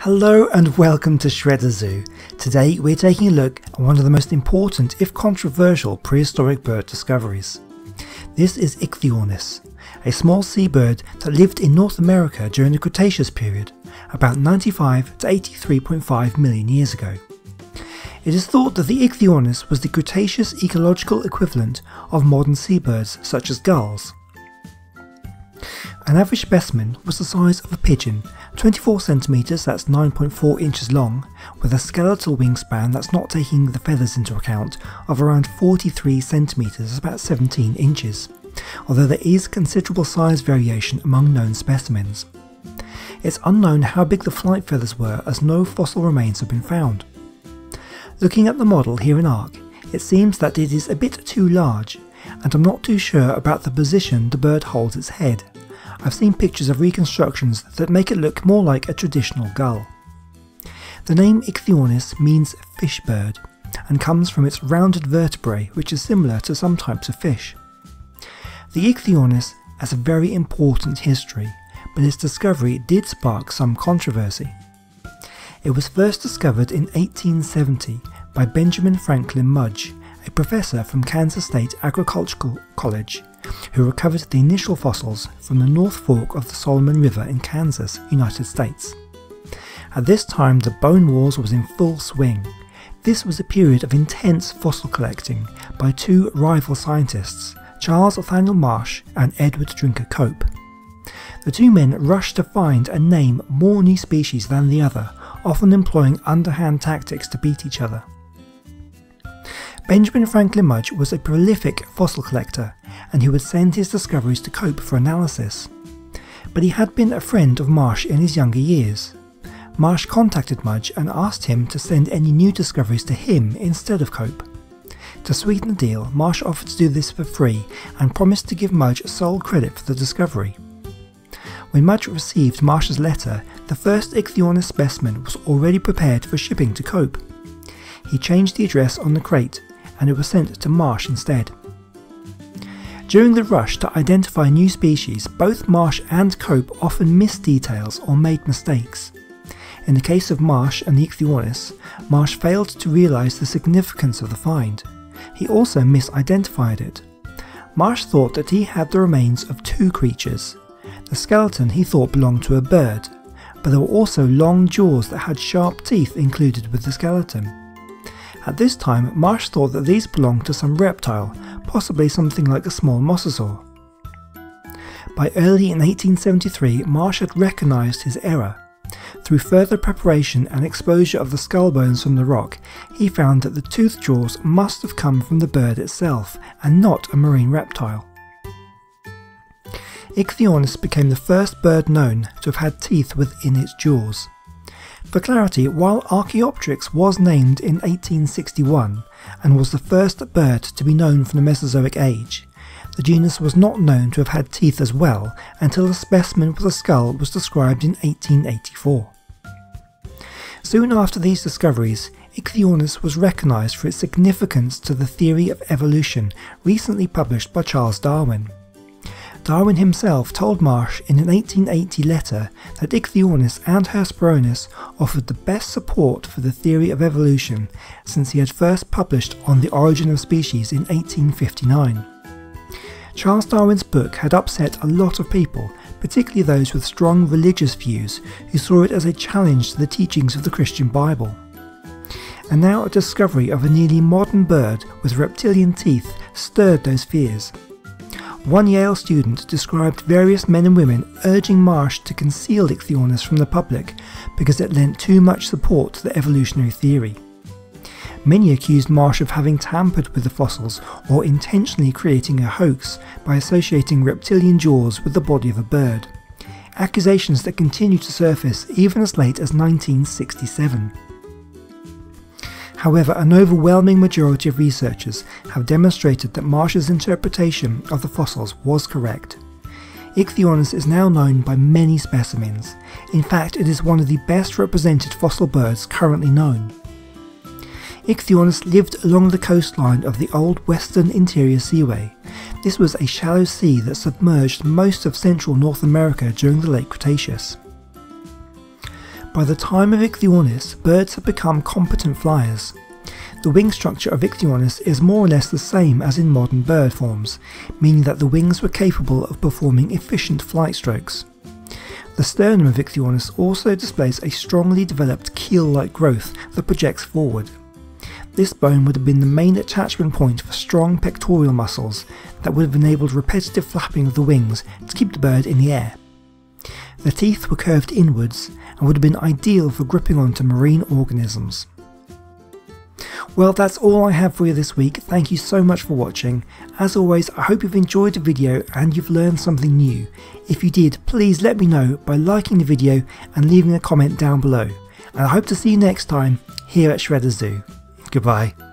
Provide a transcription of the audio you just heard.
Hello and welcome to Shredder Zoo. Today we're taking a look at one of the most important, if controversial, prehistoric bird discoveries. This is Ichthyornis, a small seabird that lived in North America during the Cretaceous period, about 95 to 83.5 million years ago. It is thought that the Ichthyornis was the Cretaceous ecological equivalent of modern seabirds such as gulls. An average specimen was the size of a pigeon, 24 centimeters that's 9.4 inches long, with a skeletal wingspan that's not taking the feathers into account of around 43 centimeters, about 17 inches, although there is considerable size variation among known specimens. It's unknown how big the flight feathers were as no fossil remains have been found. Looking at the model here in Ark, it seems that it is a bit too large, and I'm not too sure about the position the bird holds its head. I've seen pictures of reconstructions that make it look more like a traditional gull. The name Ichthyornis means fish bird and comes from its rounded vertebrae which is similar to some types of fish. The Ichthyornis has a very important history, but its discovery did spark some controversy. It was first discovered in 1870 by Benjamin Franklin Mudge, a professor from Kansas State Agricultural College who recovered the initial fossils from the North Fork of the Solomon River in Kansas, United States. At this time, the Bone Wars was in full swing. This was a period of intense fossil collecting by two rival scientists, Charles Nathaniel Marsh and Edward Drinker Cope. The two men rushed to find and name more new species than the other, often employing underhand tactics to beat each other. Benjamin Franklin Mudge was a prolific fossil collector, and he would send his discoveries to Cope for analysis. But he had been a friend of Marsh in his younger years. Marsh contacted Mudge and asked him to send any new discoveries to him instead of Cope. To sweeten the deal, Marsh offered to do this for free and promised to give Mudge sole credit for the discovery. When Mudge received Marsh's letter, the first Ichthyornis specimen was already prepared for shipping to Cope. He changed the address on the crate and it was sent to Marsh instead. During the rush to identify new species, both Marsh and Cope often missed details or made mistakes. In the case of Marsh and the Ichthyornis, Marsh failed to realise the significance of the find. He also misidentified it. Marsh thought that he had the remains of two creatures. The skeleton he thought belonged to a bird, but there were also long jaws that had sharp teeth included with the skeleton. At this time, Marsh thought that these belonged to some reptile, possibly something like a small mosasaur. By early in 1873, Marsh had recognised his error. Through further preparation and exposure of the skull bones from the rock, he found that the tooth jaws must have come from the bird itself and not a marine reptile. Ichthyornis became the first bird known to have had teeth within its jaws. For clarity, while Archaeopteryx was named in 1861 and was the first bird to be known from the Mesozoic age, the genus was not known to have had teeth as well until a specimen with a skull was described in 1884. Soon after these discoveries, Ichthyornis was recognised for its significance to the theory of evolution recently published by Charles Darwin. Darwin himself told Marsh in an 1880 letter that Ichthyornis and Hesperornis offered the best support for the theory of evolution since he had first published On the Origin of Species in 1859. Charles Darwin's book had upset a lot of people, particularly those with strong religious views who saw it as a challenge to the teachings of the Christian Bible. And now a discovery of a nearly modern bird with reptilian teeth stirred those fears. One Yale student described various men and women urging Marsh to conceal Ichthyornis from the public because it lent too much support to the evolutionary theory. Many accused Marsh of having tampered with the fossils or intentionally creating a hoax by associating reptilian jaws with the body of a bird. Accusations that continue to surface even as late as 1967. However, an overwhelming majority of researchers have demonstrated that Marsh's interpretation of the fossils was correct. Ichthyornis is now known by many specimens. In fact, it is one of the best represented fossil birds currently known. Ichthyornis lived along the coastline of the old western interior seaway. This was a shallow sea that submerged most of central North America during the late Cretaceous. By the time of Ichthyornis, birds have become competent flyers. The wing structure of Ichthyornis is more or less the same as in modern bird forms, meaning that the wings were capable of performing efficient flight strokes. The sternum of Ichthyornis also displays a strongly developed keel-like growth that projects forward. This bone would have been the main attachment point for strong pectoral muscles that would have enabled repetitive flapping of the wings to keep the bird in the air. The teeth were curved inwards and would have been ideal for gripping onto marine organisms. Well, that's all I have for you this week. Thank you so much for watching. As always, I hope you've enjoyed the video and you've learned something new. If you did, please let me know by liking the video and leaving a comment down below. And I hope to see you next time here at Shredder Zoo. Goodbye.